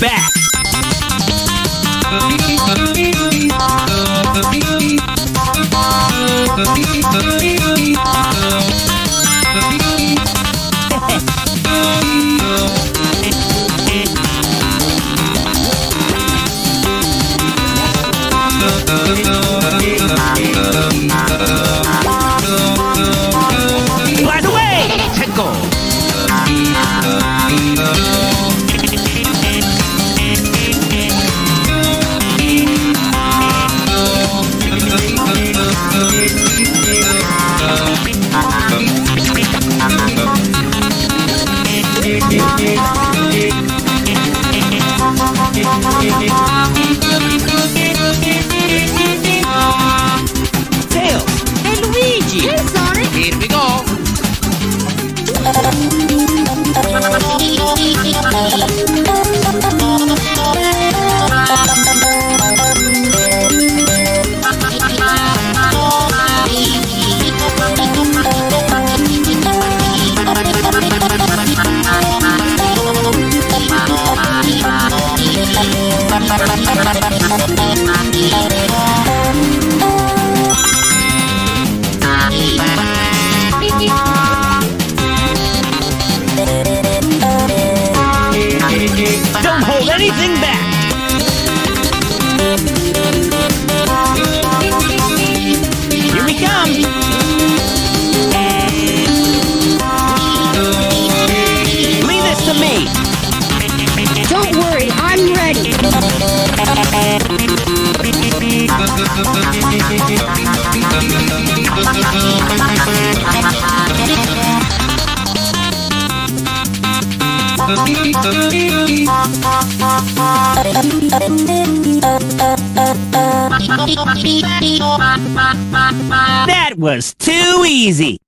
back. By the way, Tickle. Thank you. Don't hold anything back! That was too easy!